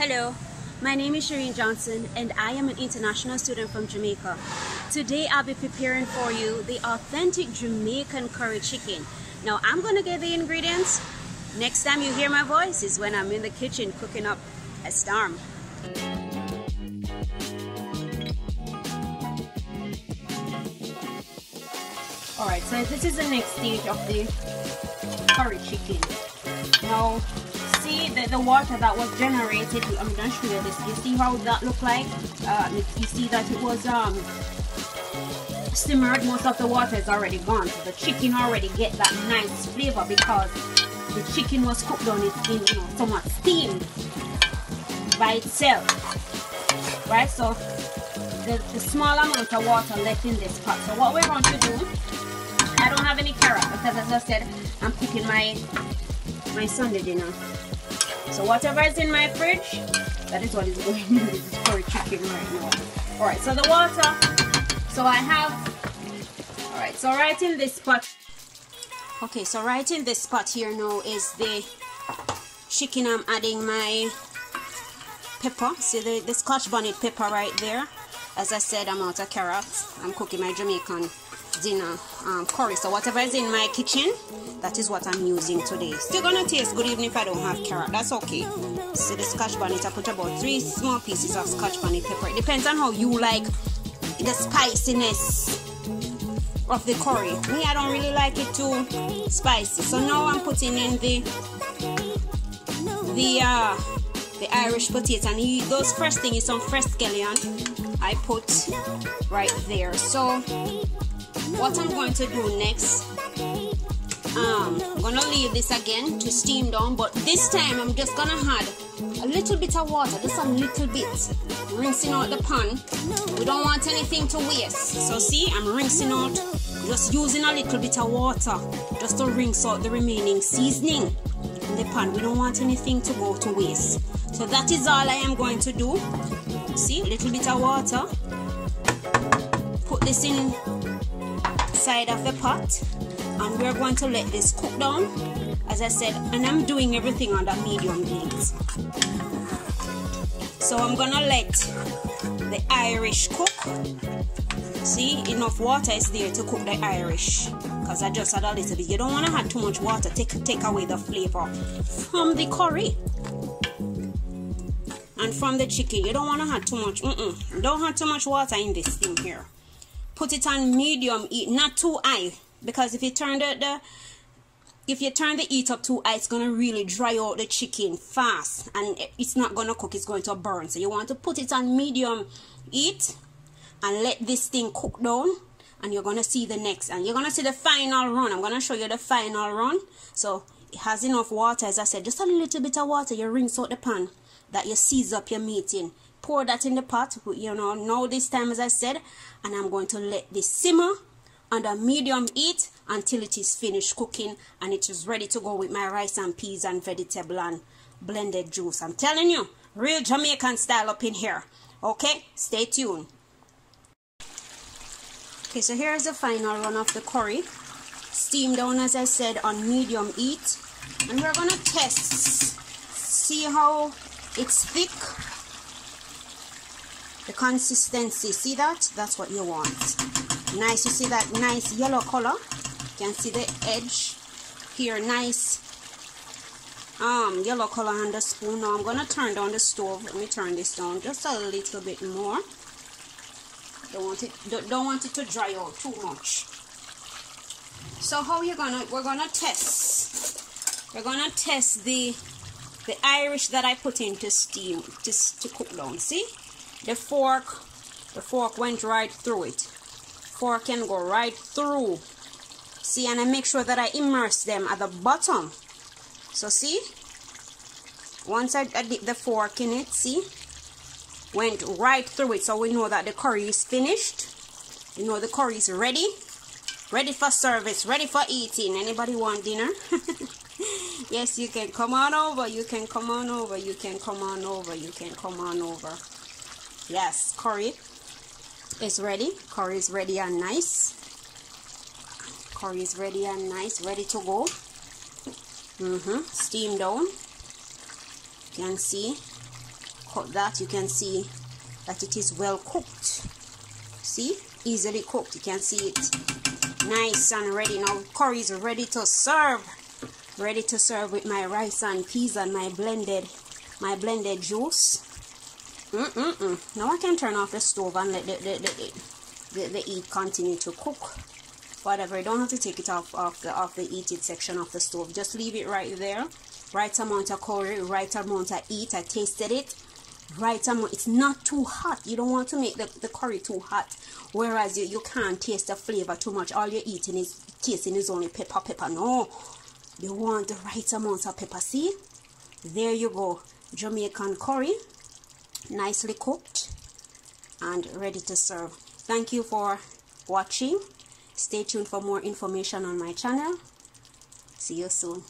Hello, my name is Sherine Johnson and I am an international student from Jamaica. Today I'll be preparing for you the authentic Jamaican curry chicken. Now I'm gonna get the ingredients. Next time you hear my voice is when I'm in the kitchen cooking up a storm. Alright, so this is the next stage of the curry chicken. Now see the, the water that was generated i'm gonna show you this you see how that looked like? Uh, you see that it was um simmered most of the water is already gone. So the chicken already get that nice flavor because the chicken was cooked on it in you know somewhat steamed by itself. Right? So the, the small amount of water left in this pot. So what we're going to do I don't have any carrot because as I said I'm cooking my my Sunday dinner so whatever is in my fridge, that is what is going in this curry chicken right now. Alright, so the water. So I have, alright, so right in this pot. Okay, so right in this pot here now is the chicken. I'm adding my pepper. See the, the scotch bonnet pepper right there. As I said, I'm out of carrots. I'm cooking my Jamaican dinner um, curry. So whatever is in my kitchen that is what I'm using today. Still gonna taste good even if I don't have carrot. That's okay. See the scotch bonnet I put about three small pieces of scotch bonnet pepper. It depends on how you like the spiciness of the curry. Me I don't really like it too spicy. So now I'm putting in the the uh the Irish potato. And those first thing is some fresh scallion I put right there. So what I'm going to do next um, I'm gonna leave this again to steam down but this time I'm just gonna add a little bit of water just a little bit rinsing out the pan. We don't want anything to waste. So see I'm rinsing out just using a little bit of water just to rinse out the remaining seasoning in the pan we don't want anything to go to waste. So that is all I am going to do. See a little bit of water. Put this in side of the pot. And we're going to let this cook down. As I said and I'm doing everything on the medium heat. So I'm gonna let the Irish cook. See enough water is there to cook the Irish because I just add a little bit. You don't want to add too much water. Take take away the flavor. From the curry. And from the chicken. You don't want to add too much mm -mm. don't add too much water in this thing here. Put it on medium heat not too high. Because if you turn the, the if you turn the heat up too high it's gonna really dry out the chicken fast. And it's not gonna cook it's going to burn. So you want to put it on medium heat and let this thing cook down and you're gonna see the next and you're gonna see the final run. I'm gonna show you the final run. So it has enough water as i said just a little bit of water you rinse out the pan that you seize up your meat in. Pour that in the pot you know now this time as i said and i'm going to let this simmer under medium heat until it is finished cooking and it is ready to go with my rice and peas and vegetable and blended juice. I'm telling you real jamaican style up in here. Okay? Stay tuned okay so here's the final run of the curry. Steam down as i said on medium heat. And we're gonna test see how it's thick. The consistency see that? That's what you want. Nice you see that nice yellow color? You can see the edge here nice um yellow color on the spoon. Now i'm gonna turn down the stove. Let me turn this down just a little bit more don't want it don't, want it to dry out too much. So how you gonna we're gonna test we're gonna test the the irish that i put into steam just to cook down see? The fork the fork went right through it. Fork can go right through. See and I make sure that I immerse them at the bottom. So see? Once I, I dip the fork in it see went right through it. So we know that the curry is finished. You know the curry is ready. Ready for service ready for eating. Anybody want dinner? Yes you can come on over you can come on over you can come on over you can come on over. Yes curry is ready. Curry is ready and nice. Curry is ready and nice ready to go. Mm -hmm. steam down you can see that you can see that it is well cooked. See? Easily cooked. You can see it nice and ready. Now curry is ready to serve. Ready to serve with my rice and peas and my blended my blended juice. Mm -mm -mm. now I can turn off the stove and let the, the, the, the, the continue to cook. Whatever. You don't have to take it off off the off the heated section of the stove. Just leave it right there. Right amount of curry right amount of heat. I tasted it right amount it's not too hot. You don't want to make the, the curry too hot. Whereas you, you can't taste the flavor too much. All you're eating is tasting is only pepper pepper. No. You want the right amount of pepper. See? There you go. Jamaican curry nicely cooked and ready to serve. Thank you for watching. Stay tuned for more information on my channel. See you soon